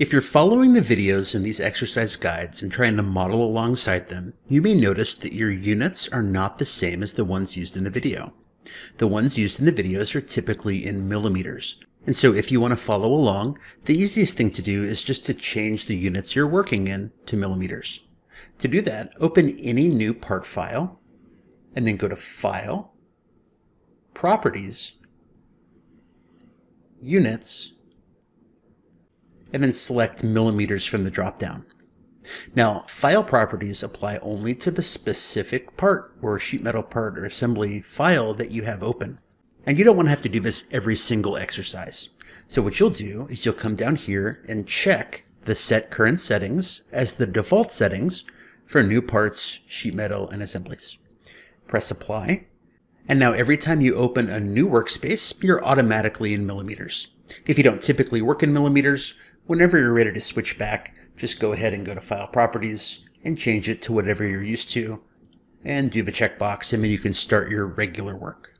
If you're following the videos in these exercise guides and trying to model alongside them, you may notice that your units are not the same as the ones used in the video. The ones used in the videos are typically in millimeters. And so if you want to follow along, the easiest thing to do is just to change the units you're working in to millimeters. To do that, open any new part file, and then go to File, Properties, Units, and then select millimeters from the dropdown. Now, file properties apply only to the specific part or sheet metal part or assembly file that you have open. And you don't want to have to do this every single exercise. So what you'll do is you'll come down here and check the set current settings as the default settings for new parts, sheet metal, and assemblies. Press apply. And now every time you open a new workspace, you're automatically in millimeters. If you don't typically work in millimeters, whenever you're ready to switch back, just go ahead and go to File Properties and change it to whatever you're used to and do the checkbox and then you can start your regular work.